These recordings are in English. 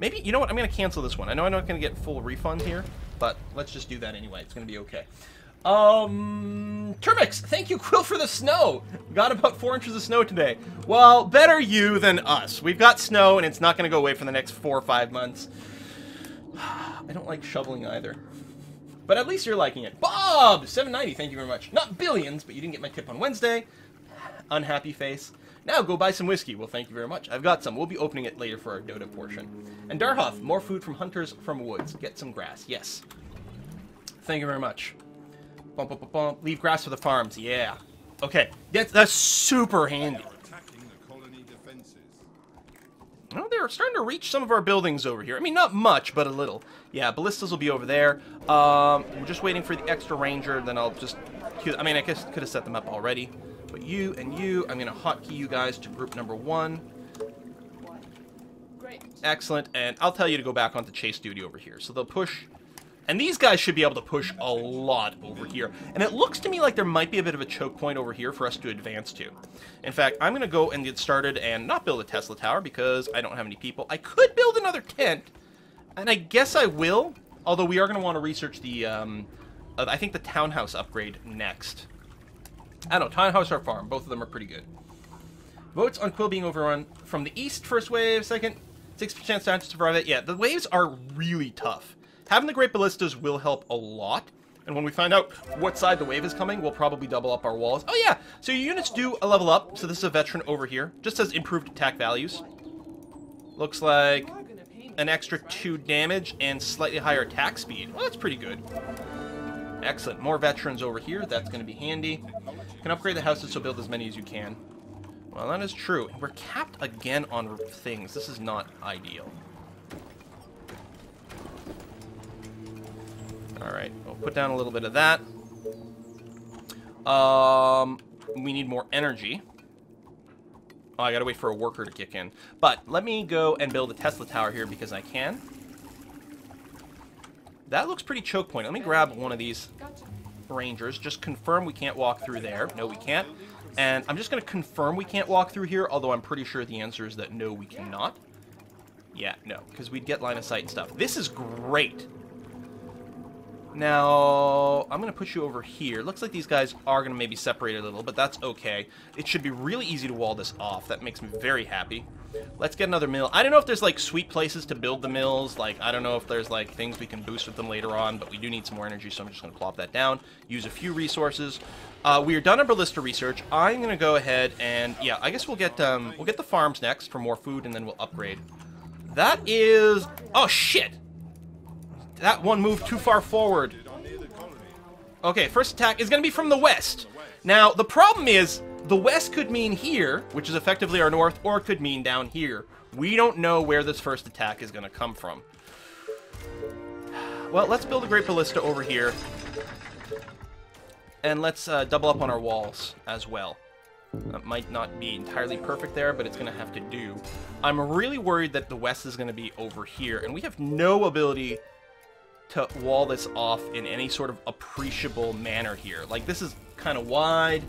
Maybe, you know what, I'm going to cancel this one. I know I'm not going to get full refund here, but let's just do that anyway. It's going to be okay. Um, Termix, thank you, Quill, for the snow. Got about four inches of snow today. Well, better you than us. We've got snow, and it's not going to go away for the next four or five months. I don't like shoveling either. But at least you're liking it. Bob, 790, thank you very much. Not billions, but you didn't get my tip on Wednesday. Unhappy face. Now go buy some whiskey. Well, thank you very much. I've got some. We'll be opening it later for our Dota portion. And Darhoff, more food from hunters from woods. Get some grass. Yes. Thank you very much. Leave grass for the farms. Yeah. Okay. That's, that's super handy. Oh, they're starting to reach some of our buildings over here. I mean, not much, but a little. Yeah, ballistas will be over there. Um, we're just waiting for the extra ranger, then I'll just... I mean, I guess could have set them up already. But you and you, I'm going to hotkey you guys to group number one. Excellent, and I'll tell you to go back onto chase duty over here. So they'll push... And these guys should be able to push a lot over here. And it looks to me like there might be a bit of a choke point over here for us to advance to. In fact, I'm going to go and get started and not build a Tesla tower because I don't have any people. I could build another tent, and I guess I will. Although we are going to want to research the, um, uh, I think the townhouse upgrade next. I don't know, townhouse or farm. Both of them are pretty good. Votes on Quill being overrun from the east, first wave, second, 6% chance to survive it. Yeah, the waves are really tough. Having the Great Ballistas will help a lot. And when we find out what side the wave is coming, we'll probably double up our walls. Oh yeah, so your units do a level up. So this is a veteran over here. Just says improved attack values. Looks like an extra 2 damage and slightly higher attack speed. Well, that's pretty good. Excellent. More veterans over here. That's going to be handy. You can upgrade the houses, so build as many as you can. Well, that is true. We're capped again on things. This is not ideal. Alright, we'll put down a little bit of that. Um, we need more energy. Oh, I gotta wait for a worker to kick in. But let me go and build a Tesla tower here because I can. That looks pretty choke point. Let me grab one of these Gotcha. Rangers. Just confirm we can't walk through there. No, we can't. And I'm just going to confirm we can't walk through here, although I'm pretty sure the answer is that no, we cannot. Yeah, no, because we'd get line of sight and stuff. This is great. Now, I'm going to push you over here. Looks like these guys are going to maybe separate a little, but that's okay. It should be really easy to wall this off. That makes me very happy. Let's get another mill. I don't know if there's, like, sweet places to build the mills. Like, I don't know if there's, like, things we can boost with them later on, but we do need some more energy, so I'm just going to plop that down. Use a few resources. Uh, we are done our ballista research. I'm going to go ahead and, yeah, I guess we'll get, um, we'll get the farms next for more food, and then we'll upgrade. That is... Oh, shit! That one moved too far forward. Okay, first attack is going to be from the west. Now, the problem is, the west could mean here, which is effectively our north, or it could mean down here. We don't know where this first attack is going to come from. Well, let's build a Great Ballista over here. And let's uh, double up on our walls as well. That might not be entirely perfect there, but it's going to have to do. I'm really worried that the west is going to be over here, and we have no ability to wall this off in any sort of appreciable manner here. Like, this is kind of wide.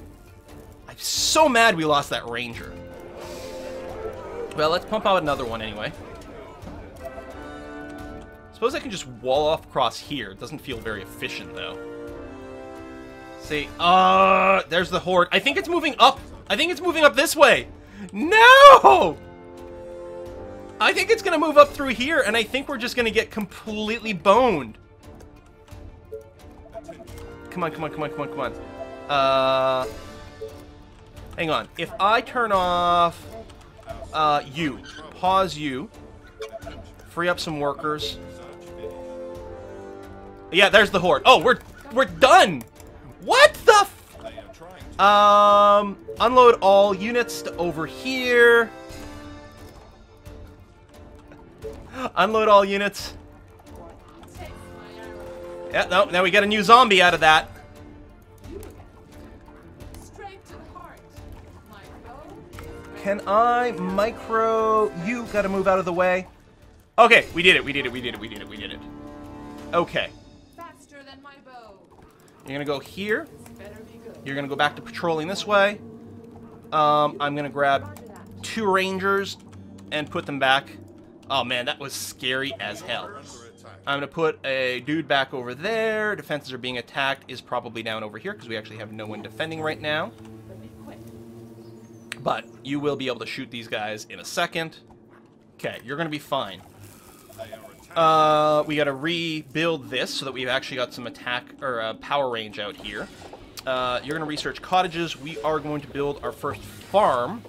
I'm so mad we lost that ranger. Well, let's pump out another one anyway. Suppose I can just wall off across here. It doesn't feel very efficient, though. See, uh, there's the horde. I think it's moving up. I think it's moving up this way. No! I think it's gonna move up through here, and I think we're just gonna get completely boned. Come on, come on, come on, come on, come on. Uh, hang on. If I turn off, uh, you, pause you, free up some workers. Yeah, there's the horde. Oh, we're we're done. What the? Um, unload all units to over here. Unload all units. Yeah, no, now we get a new zombie out of that. Can I micro... You gotta move out of the way. Okay, we did it, we did it, we did it, we did it, we did it. Okay. Faster than my bow. You're gonna go here. Better be good. You're gonna go back to patrolling this way. Um, I'm gonna grab two rangers and put them back Oh man, that was scary as hell. I'm gonna put a dude back over there. Defenses are being attacked. Is probably down over here because we actually have no one defending right now. But you will be able to shoot these guys in a second. Okay, you're gonna be fine. Uh, we gotta rebuild this so that we've actually got some attack or uh, power range out here. Uh, you're gonna research cottages. We are going to build our first farm,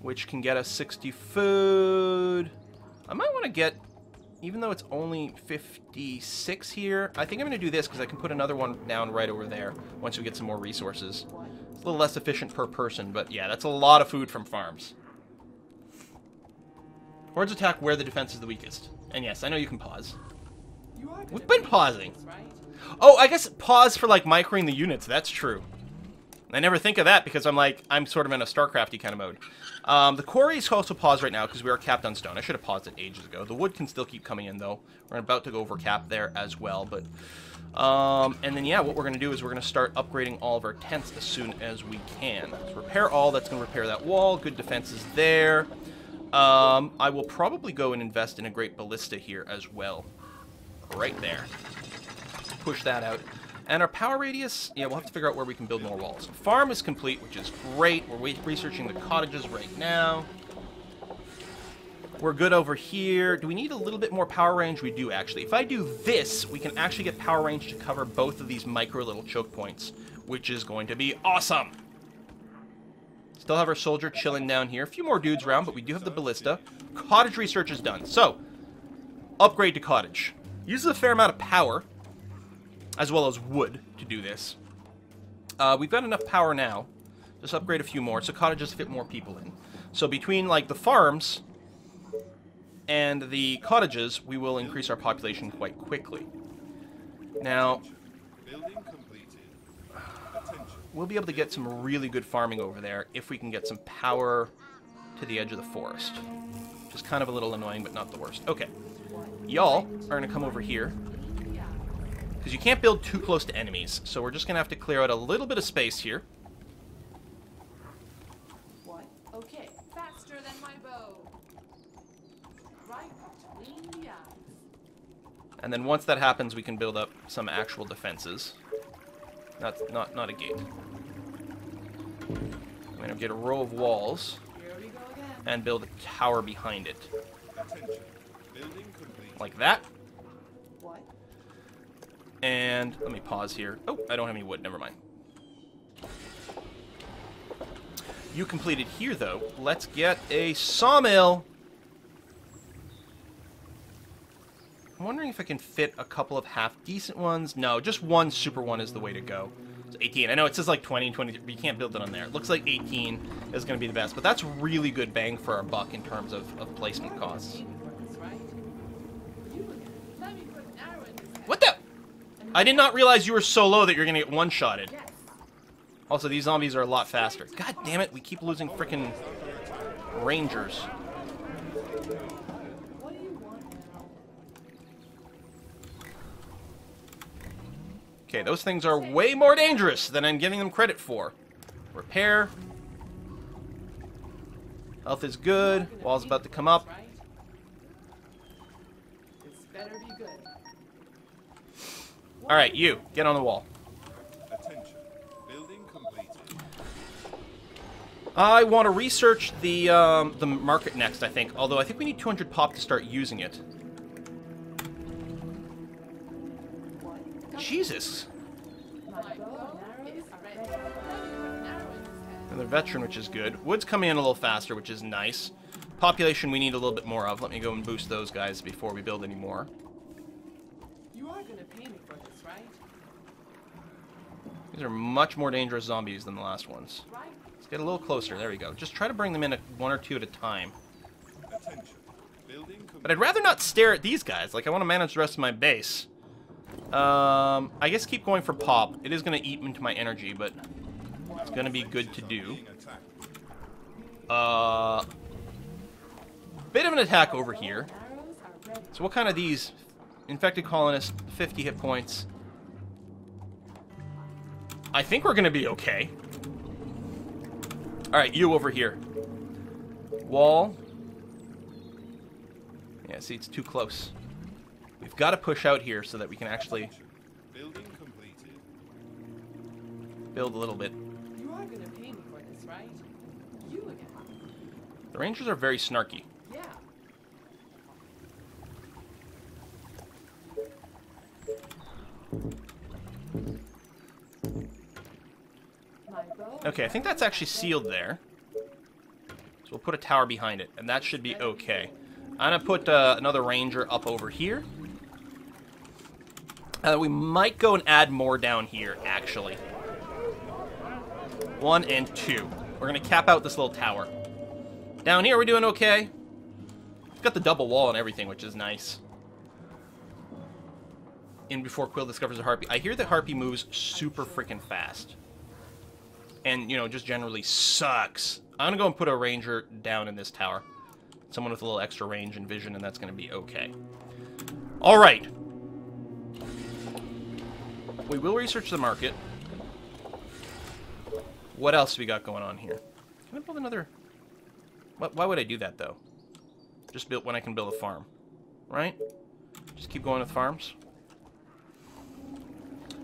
which can get us 60 food. I might want to get, even though it's only 56 here, I think I'm gonna do this because I can put another one down right over there once we get some more resources. A little less efficient per person, but yeah, that's a lot of food from farms. Hordes attack where the defense is the weakest. And yes, I know you can pause. You We've been pausing. Right? Oh, I guess pause for like microing the units. That's true. I never think of that because I'm like I'm sort of in a StarCrafty kind of mode. Um, the quarries also pause right now because we are capped on stone. I should have paused it ages ago. The wood can still keep coming in though. We're about to go over cap there as well, but um, and then yeah, what we're gonna do is we're gonna start upgrading all of our tents as soon as we can. So repair all. That's gonna repair that wall. Good defenses there. Um, I will probably go and invest in a great ballista here as well. Right there push that out. And our power radius, yeah, we'll have to figure out where we can build more walls. Farm is complete, which is great. We're researching the cottages right now. We're good over here. Do we need a little bit more power range? We do, actually. If I do this, we can actually get power range to cover both of these micro little choke points, which is going to be awesome. Still have our soldier chilling down here. A few more dudes around, but we do have the ballista. Cottage research is done. So, upgrade to cottage. Uses a fair amount of power, as well as wood to do this. Uh, we've got enough power now. Just upgrade a few more, so cottages fit more people in. So between like the farms and the cottages, we will increase our population quite quickly. Now, we'll be able to get some really good farming over there if we can get some power to the edge of the forest. Which is kind of a little annoying, but not the worst. Okay. Y'all are going to come over here. Because you can't build too close to enemies, so we're just going to have to clear out a little bit of space here. What? Okay. Faster than my bow. Right between the eyes. And then once that happens, we can build up some actual defenses. Not, not, not a gate. I'm going to get a row of walls and build a tower behind it. Like that. And let me pause here. Oh, I don't have any wood. Never mind. You completed here, though. Let's get a sawmill. I'm wondering if I can fit a couple of half-decent ones. No, just one super one is the way to go. It's 18. I know it says like 20 and 23, but you can't build it on there. It looks like 18 is going to be the best, but that's really good bang for our buck in terms of, of placement costs. What the? I did not realize you were so low that you're going to get one-shotted. Also, these zombies are a lot faster. God damn it, we keep losing freaking rangers. What do you want now? Okay, those things are way more dangerous than I'm giving them credit for. Repair. Health is good. Wall's about to come up. Alright, you, get on the wall. Attention. Building completed. I want to research the um, the market next, I think. Although I think we need 200 pop to start using it. Head. Another veteran, which is good. Wood's coming in a little faster, which is nice. Population we need a little bit more of. Let me go and boost those guys before we build any more. You are gonna pay me for this, right? These are much more dangerous zombies than the last ones. Right? Let's get a little closer. There we go. Just try to bring them in at one or two at a time. Attention. But I'd rather not stare at these guys. Like, I want to manage the rest of my base. Um, I guess keep going for pop. It is going to eat into my energy, but it's going to be good to do. Uh, bit of an attack over here. So what kind of these? Infected colonists, 50 hit points. I think we're going to be okay. All right, you over here. Wall. Yeah, see, it's too close. We've got to push out here so that we can actually Building completed. build a little bit. You are gonna pay me for this, right? You again. The Rangers are very snarky. Yeah. Okay, I think that's actually sealed there. So we'll put a tower behind it, and that should be okay. I'm gonna put uh, another ranger up over here. Uh, we might go and add more down here, actually. One and two. We're gonna cap out this little tower. Down here, we're doing okay. We've got the double wall and everything, which is nice. In before Quill discovers a harpy. I hear that harpy moves super freaking fast and you know just generally sucks. I'm gonna go and put a ranger down in this tower, someone with a little extra range and vision, and that's gonna be okay. All right, we will research the market. What else we got going on here? Can I build another? What? Why would I do that though? Just build when I can build a farm, right? Just keep going with farms.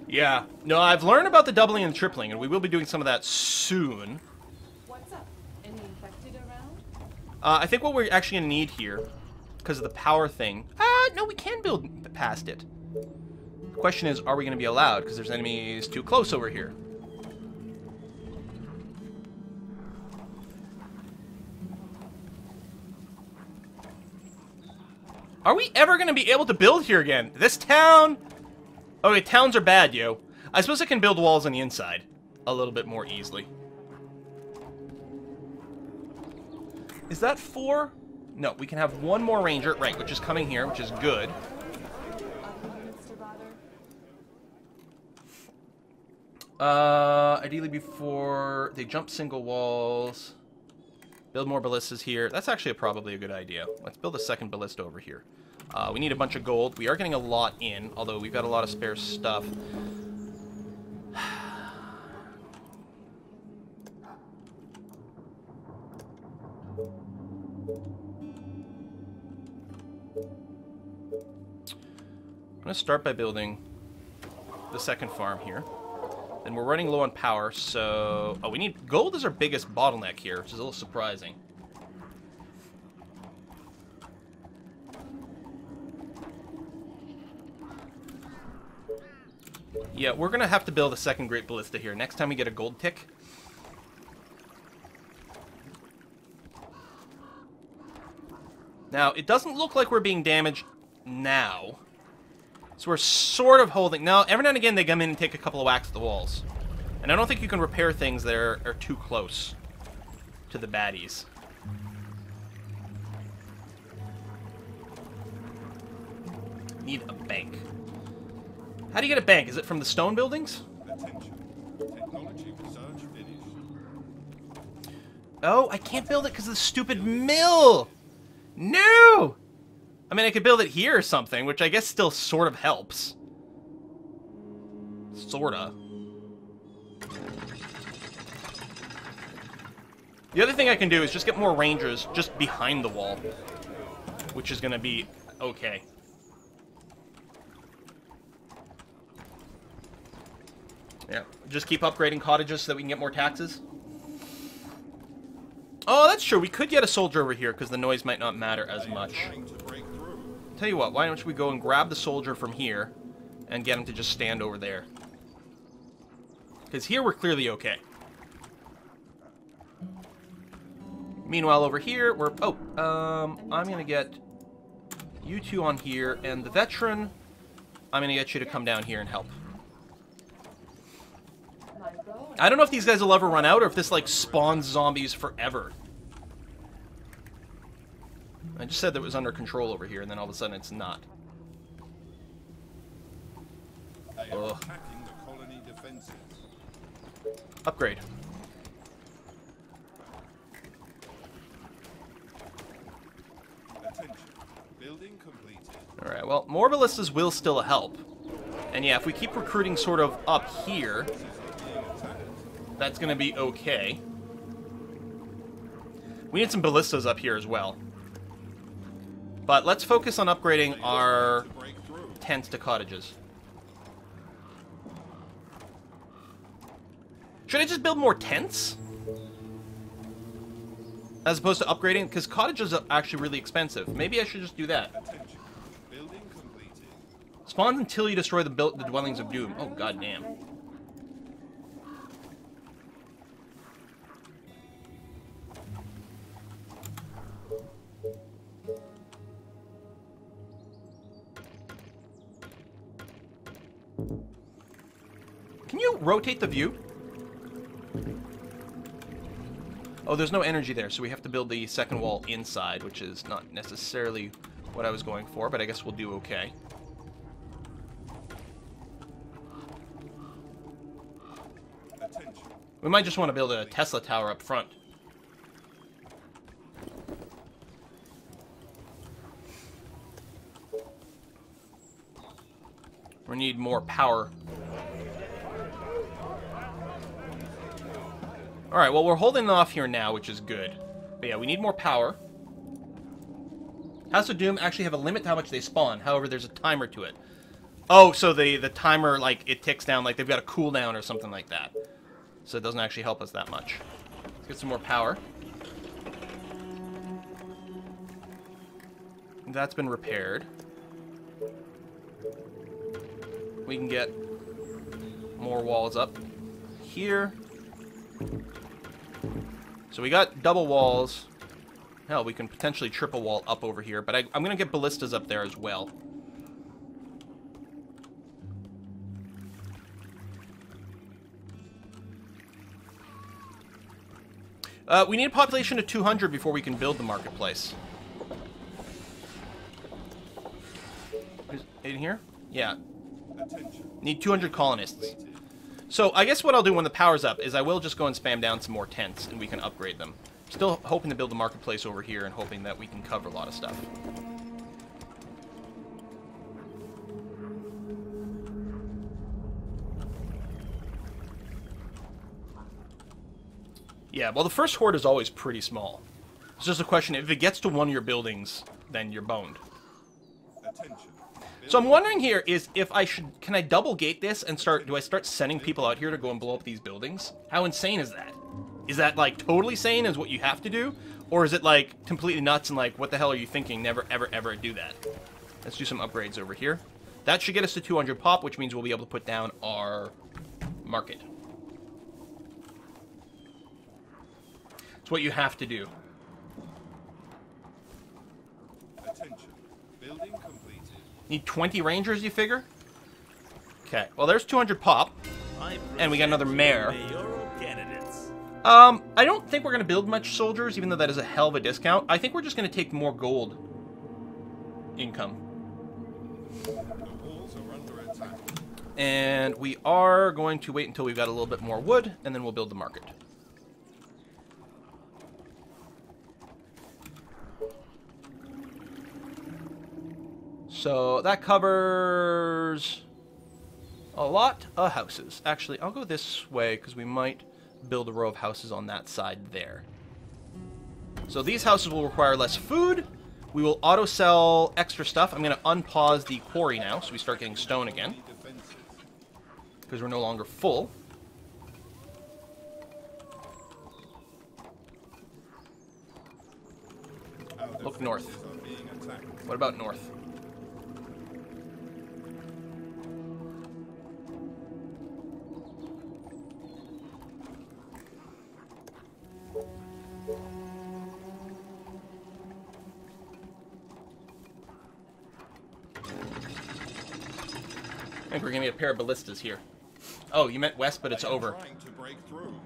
Yeah. No, I've learned about the doubling and tripling, and we will be doing some of that soon. What's up? Any infected around? Uh, I think what we're actually going to need here, because of the power thing... Ah, no, we can build past it. The question is, are we going to be allowed? Because there's enemies too close over here. Are we ever going to be able to build here again? This town... Okay, towns are bad, yo. I suppose I can build walls on the inside a little bit more easily. Is that four? No, we can have one more ranger, right, which is coming here, which is good. Uh, ideally before they jump single walls. Build more ballistas here. That's actually a, probably a good idea. Let's build a second ballista over here. Uh, we need a bunch of gold. We are getting a lot in, although we've got a lot of spare stuff. I'm going to start by building the second farm here. And we're running low on power, so... Oh, we need... Gold is our biggest bottleneck here, which is a little surprising. Yeah, we're gonna have to build a second Great Ballista here. Next time we get a gold tick. Now, it doesn't look like we're being damaged now. So we're sort of holding... Now, every now and again, they come in and take a couple of whacks at the walls. And I don't think you can repair things that are, are too close to the baddies. Need a bank. How do you get a bank? Is it from the stone buildings? Oh, I can't build it because of the stupid mill! No! I mean, I could build it here or something, which I guess still sort of helps. Sorta. The other thing I can do is just get more rangers just behind the wall. Which is gonna be okay. Yeah, just keep upgrading cottages so that we can get more taxes. Oh, that's true. We could get a soldier over here because the noise might not matter as much. Trying to break through. Tell you what, why don't we go and grab the soldier from here and get him to just stand over there. Because here we're clearly okay. Meanwhile, over here, we're... Oh, um, I'm going to get you two on here, and the veteran, I'm going to get you to come down here and help. I don't know if these guys will ever run out or if this, like, spawns zombies forever. I just said that it was under control over here, and then all of a sudden it's not. Ugh. the colony defenses. Upgrade. Attention. Building completed. Alright, well, more ballistas will still help. And yeah, if we keep recruiting sort of up here, Forces are being attacked. that's going to be okay. We need some ballistas up here as well. But let's focus on upgrading our tents to cottages. Should I just build more tents? As opposed to upgrading? Because cottages are actually really expensive. Maybe I should just do that. Spawns until you destroy the, the dwellings of doom. Oh, goddamn. Rotate the view? Oh, there's no energy there, so we have to build the second wall inside, which is not necessarily what I was going for, but I guess we'll do okay. Attention. We might just want to build a Tesla tower up front. We need more power. Alright, well, we're holding off here now, which is good. But yeah, we need more power. House of Doom actually have a limit to how much they spawn. However, there's a timer to it. Oh, so the, the timer, like, it ticks down, like they've got a cooldown or something like that. So it doesn't actually help us that much. Let's get some more power. That's been repaired. We can get more walls up here. So we got double walls. Hell, we can potentially triple wall up over here, but I, I'm going to get ballistas up there as well. Uh, we need a population of 200 before we can build the marketplace. Is in here? Yeah. Need 200 colonists. So I guess what I'll do when the power's up is I will just go and spam down some more tents and we can upgrade them. Still hoping to build a marketplace over here and hoping that we can cover a lot of stuff. Yeah, well the first horde is always pretty small. It's just a question, if it gets to one of your buildings, then you're boned. Attention. So I'm wondering here is if I should can I double gate this and start do I start sending people out here to go and blow up these buildings? How insane is that? Is that like totally sane is what you have to do? Or is it like completely nuts and like what the hell are you thinking? Never ever ever do that. Let's do some upgrades over here. That should get us to 200 pop, which means we'll be able to put down our market. It's what you have to do. Attention. Building completed. Need 20 rangers, you figure? Okay, well there's 200 pop. And we got another mayor. Um, I don't think we're going to build much soldiers, even though that is a hell of a discount. I think we're just going to take more gold income. And we are going to wait until we've got a little bit more wood, and then we'll build the market. So that covers a lot of houses. Actually, I'll go this way because we might build a row of houses on that side there. So these houses will require less food. We will auto sell extra stuff. I'm going to unpause the quarry now so we start getting stone again because we're no longer full. Look north. What about north? Pair of ballistas here. Oh, you meant west, but it's over. Trying to break through.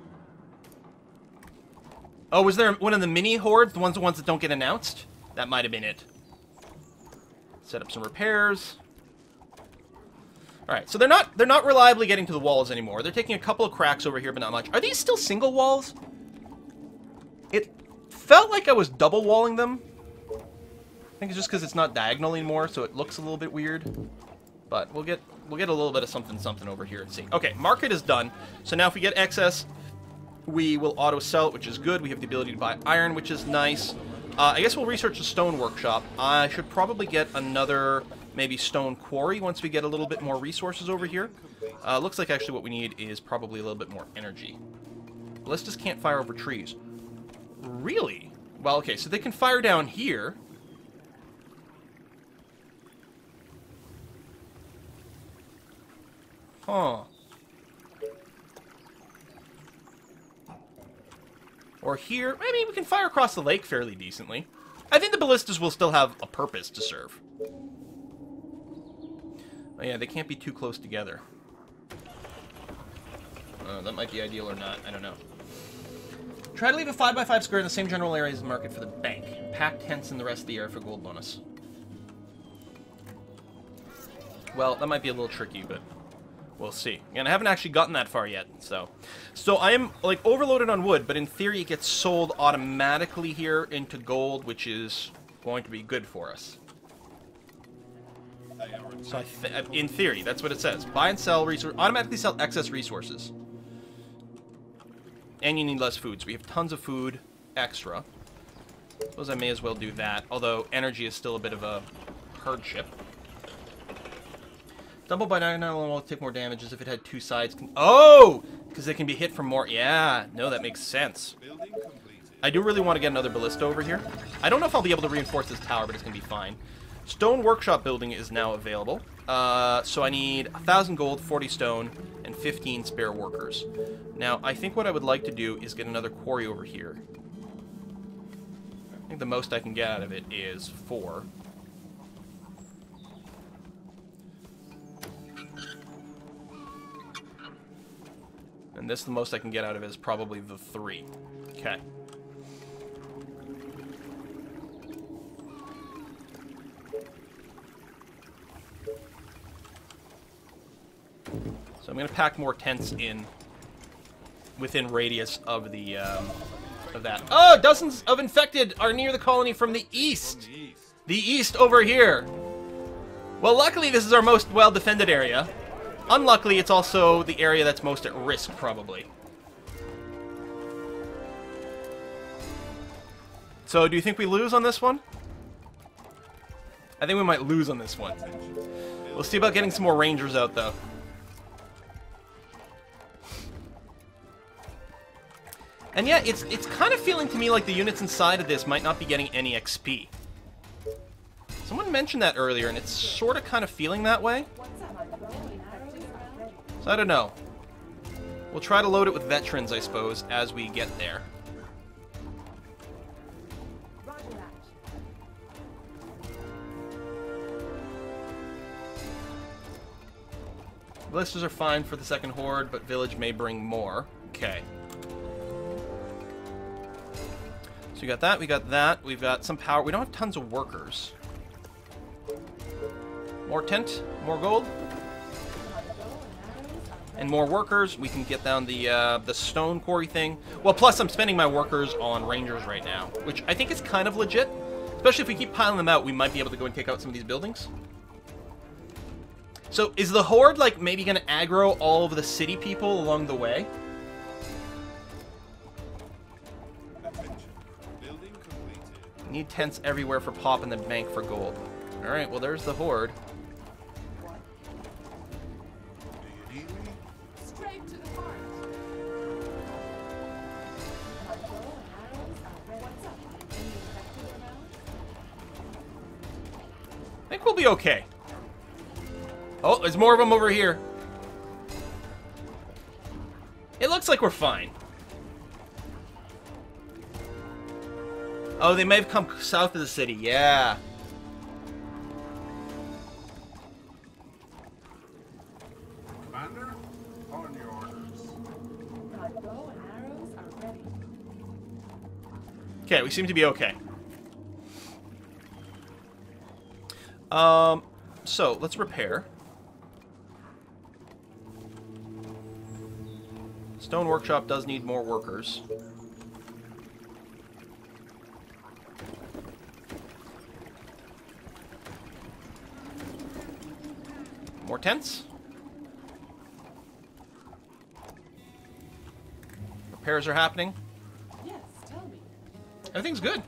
Oh, was there one of the mini hordes, the ones the ones that don't get announced? That might have been it. Set up some repairs. All right, so they're not they're not reliably getting to the walls anymore. They're taking a couple of cracks over here, but not much. Are these still single walls? It felt like I was double walling them. I think it's just because it's not diagonal anymore, so it looks a little bit weird. But we'll get we'll get a little bit of something something over here and see. Okay, market is done. So now if we get excess, we will auto sell it, which is good. We have the ability to buy iron, which is nice. Uh, I guess we'll research the stone workshop. I should probably get another, maybe stone quarry once we get a little bit more resources over here. Uh, looks like actually what we need is probably a little bit more energy. Ballistas can't fire over trees. Really? Well, okay, so they can fire down here. Huh. Or here. I mean, we can fire across the lake fairly decently. I think the ballistas will still have a purpose to serve. Oh yeah, they can't be too close together. Uh, that might be ideal or not. I don't know. Try to leave a 5x5 square in the same general area as the market for the bank. Pack tents in the rest of the area for gold bonus. Well, that might be a little tricky, but we'll see. And I haven't actually gotten that far yet, so. So I am, like, overloaded on wood, but in theory it gets sold automatically here into gold, which is going to be good for us. So th uh, in theory, that's what it says. Buy and sell resources. automatically sell excess resources. And you need less food, so we have tons of food extra. Suppose I may as well do that, although energy is still a bit of a hardship. Double by nine will take more damage as if it had two sides. Oh! Because they can be hit from more. Yeah, no, that makes sense. I do really want to get another ballista over here. I don't know if I'll be able to reinforce this tower, but it's going to be fine. Stone workshop building is now available. Uh, so I need 1,000 gold, 40 stone, and 15 spare workers. Now, I think what I would like to do is get another quarry over here. I think the most I can get out of it is 4. And this, the most I can get out of it is probably the 3. Okay. So I'm going to pack more tents in within radius of the um, of that. Oh, dozens of infected are near the colony from the east. From the east. The east over here. Well, luckily this is our most well-defended area. Unluckily, it's also the area that's most at risk, probably. So, do you think we lose on this one? I think we might lose on this one. We'll see about getting some more rangers out, though. And yeah, it's it's kind of feeling to me like the units inside of this might not be getting any XP. Someone mentioned that earlier, and it's sort of kind of feeling that way. So I don't know. We'll try to load it with veterans, I suppose, as we get there. Ballistas are fine for the second horde, but village may bring more. Okay. So we got that, we got that, we've got some power. We don't have tons of workers. More tent, more gold, and more workers. We can get down the uh, the stone quarry thing. Well, plus I'm spending my workers on rangers right now, which I think is kind of legit. Especially if we keep piling them out, we might be able to go and take out some of these buildings. So is the horde like maybe going to aggro all of the city people along the way? Need tents everywhere for pop and the bank for gold. All right, well there's the horde. More of them over here. It looks like we're fine. Oh, they may have come south of the city. Yeah. Commander, on your orders. Bow and arrows are ready. Okay, we seem to be okay. Um, so let's repair. Stone workshop does need more workers. More tents. Repairs are happening. Yes, tell me. Everything's good.